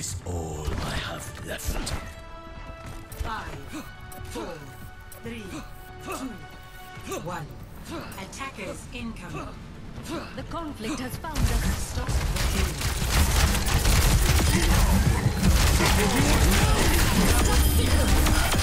is all I have left. Five, four, three, two, one. Attackers incoming. The conflict has found us. Stop the team.